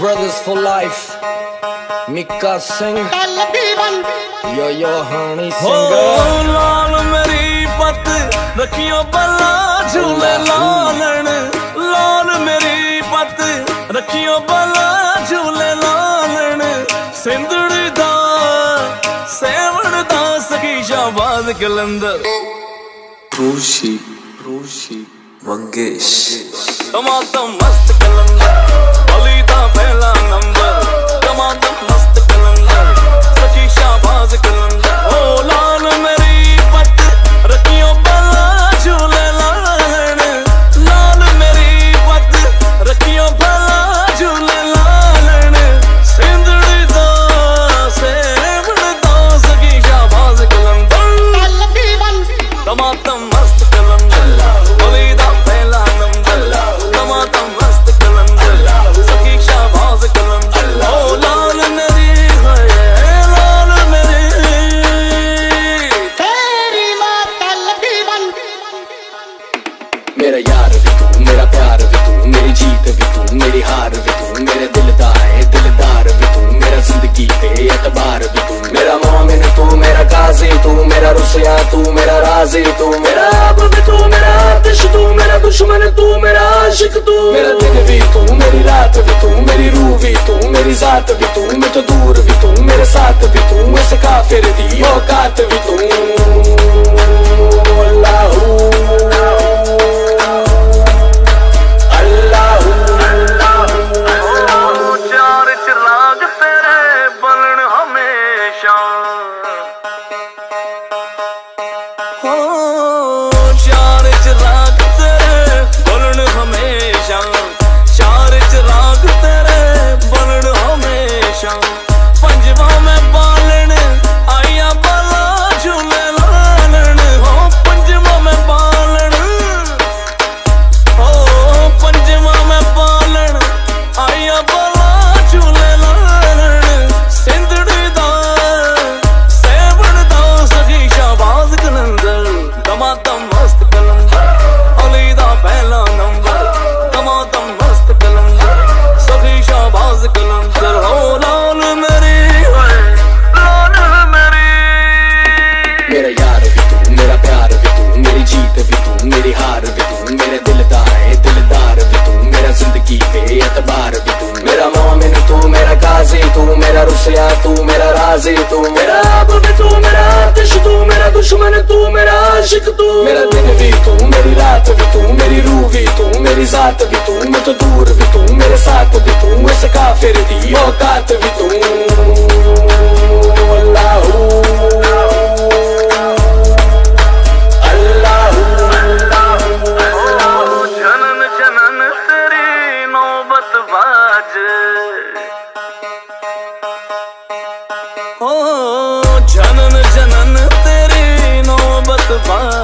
Brothers for Life Mika Singh ਯੋ ਯੋ ਹਾਣੀ ਸਿੰਘ ਲਾਲ ਮੇਰੀ ਪਤ ਰੱਖਿਓ ਬਲਾ ਝੂਲੇ ਲਾਲਣ ਲਾਲ ਮੇਰੀ ਪਤ ਰੱਖਿਓ ਬਲਾ ਝੂਲੇ ਲਾਲਣ ਸਿੰਧੜੀ ਦਾ ਸੇਵਣ ਦਾ ਸਖੀ ਸ਼ਾਬਾਦ ਕਲੰਦਰ। ਰੂਸ਼ੀ ਰੂਸ਼ੀ ਮੰਗੇਸ਼ ਤਮਾਤਮ ਮਸਤ ਕਲੰਦਰ। pelang lambat मेरा तू मेरा राज़ी, तू मेरा अब भी तू मेरा आतिश, तू मेरा दुश्मन, तू मेरा आशिक, तू मेरा दिन भी, तू मेरी रात भी, तू मेरी रूह भी, तू मेरी जात भी, तू मैं तो दूर भी, तू मेरे साथ भी, तू इस काफिर दी औकात भी, तू। अल्लाहू राज़ी तू मेरा अब भी तू मेरा आतिश तू मेरा दुश्मन तू मेरा आशिक तू। मेरा दिन भी तू मेरी रात भी तू मेरी रूह भी तू मेरी जात भी तू मैं तो दूर भी तू मेरे साथ भी तू इस काफिर दी औकात भी तू। अल्लाहू the.